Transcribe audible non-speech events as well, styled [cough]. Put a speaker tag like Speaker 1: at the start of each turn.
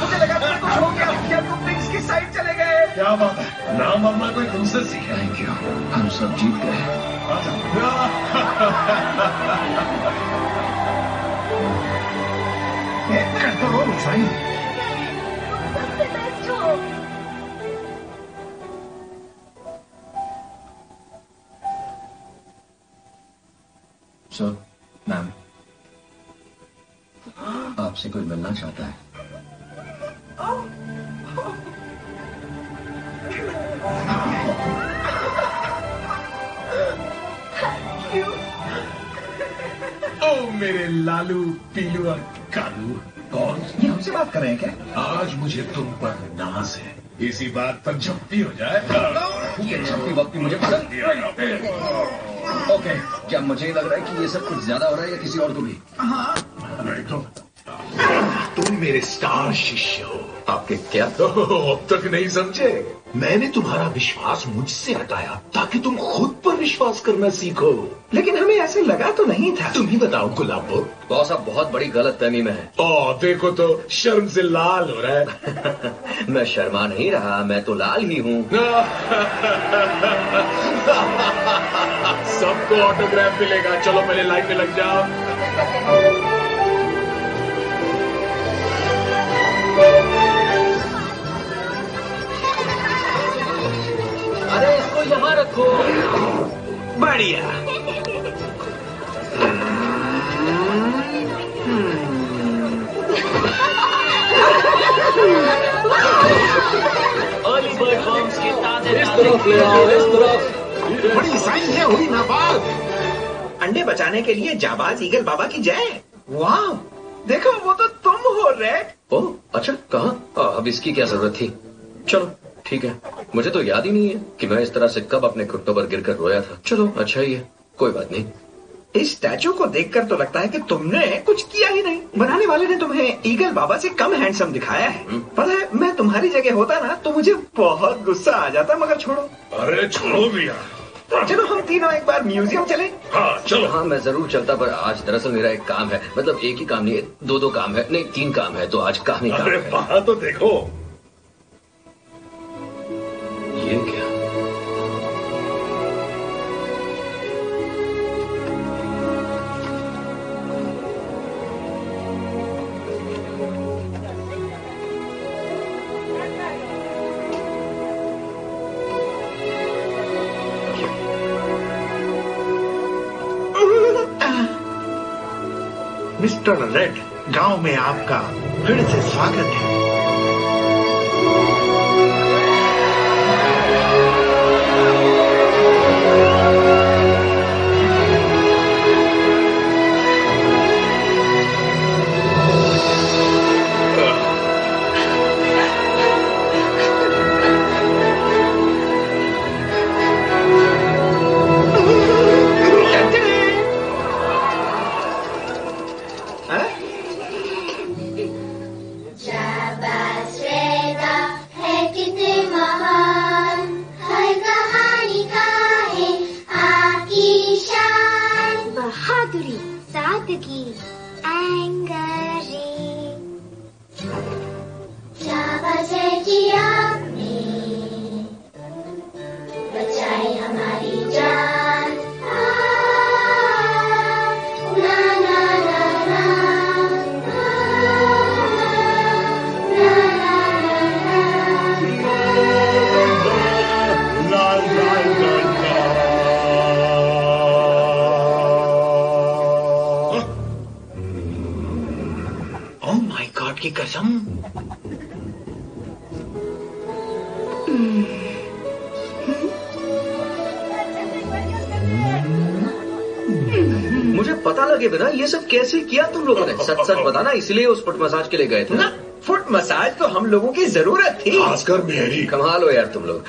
Speaker 1: मुझे लगा कुछ हो गया क्या चले गए
Speaker 2: क्या बात है नाम अपना कोई तुमसे सीखा
Speaker 3: थैंक यू हम सब जीत गए
Speaker 2: कंट्रोल साइन
Speaker 4: सबसे बेस्ट हो
Speaker 3: सो मैम आपसे कोई मिलना चाहता है।
Speaker 2: ओ मेरे लालू पीलू और कालू कौन?
Speaker 1: ये हमसे बात कर रहे हैं क्या?
Speaker 2: आज मुझे तुम पर नाज है। इसी बात पर झप्पी हो जाए।
Speaker 3: ये छप्पी वक्ती मुझे पसंद ओके। क्या मुझे लग रहा है कि ये सब कुछ ज़्यादा हो रहा है या किसी और को भी?
Speaker 2: तो तुम मेरे स्टार शिष्य हो।
Speaker 3: आपके क्या
Speaker 2: ओह, अब तक नहीं समझे। मैंने तुम्हारा विश्वास मुझसे हटाया ताकि तुम खुद पर विश्वास करना सीखो।
Speaker 1: लेकिन हमें ऐसे लगा तो नहीं था।
Speaker 2: तुम ही बताओ गुलाबो
Speaker 3: बॉस आप बहुत बड़ी गलत फहमी में है।
Speaker 2: ओ देखो तो शर्म से लाल हो रहा है। [laughs]
Speaker 3: मैं शर्मा नहीं रहा मैं तो लाल ही हूँ। [laughs]
Speaker 2: सबको ऑटोग्राफ मिलेगा। चलो पहले लाइन में लग जाओ।
Speaker 3: अरे इसको यहाँ रखो।
Speaker 1: बढ़िया।
Speaker 3: अर्ली बर्ड फॉर्म्स के ताजे इस तरफ़ ले आओ इस तरफ़।
Speaker 2: बड़ी साइन है हुई नाबाद
Speaker 1: अंडे बचाने के लिए जाबाज ईगल बाबा की जय। वाह देखो वो तो तुम हो रेड
Speaker 3: ओह अच्छा कहा? अब इसकी क्या ज़रूरत थी? चलो ठीक है। मुझे तो याद ही नहीं है कि मैं इस तरह से कब अपने घुटनों पर गिरकर रोया था। चलो अच्छा ही है। कोई बात नहीं।
Speaker 1: इस स्टैचू को देखकर तो लगता है कि तुमने कुछ किया ही नहीं। बनाने वाले ने तुम्हें ईगल बाबा से कम हैंडसम दिखाया है। पता है मैं तुम्हारी जगह होता ना तो मुझे बहुत गुस्सा आ जाता मगर छोड़ो।
Speaker 2: अरे छोड़ो भैया
Speaker 1: चलो हम तीनों एक बार म्यूज़ियम चले।
Speaker 2: हाँ चलो।
Speaker 3: हाँ मैं ज़रूर चलता पर आज दरअसल मेरा एक काम है। मतलब एक ही काम नहीं है दो दो काम है। नहीं तीन काम है तो आज काम ही काम है?
Speaker 2: तो देखो।
Speaker 3: ये क्या
Speaker 2: मिस्टर रेड गाँव में आपका फिर से स्वागत हाँ?
Speaker 4: सादगी एंगरी शाबाश है कि
Speaker 3: पता लगे बिना ये सब कैसे किया तुम लोगों ने? सच सच बताना इसलिए उस फुट मसाज के लिए गए थे।
Speaker 1: ना फुट मसाज तो हम लोगों की ज़रूरत थी।
Speaker 2: खासकर मेरी।
Speaker 3: कमाल हो यार तुम लोग।